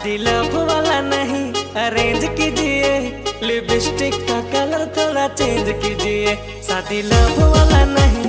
शादी लव वाला नहीं अरेंज कीजिए। लिपस्टिक का कलर थोड़ा चेंज कीजिए। शादी लव वाला नहीं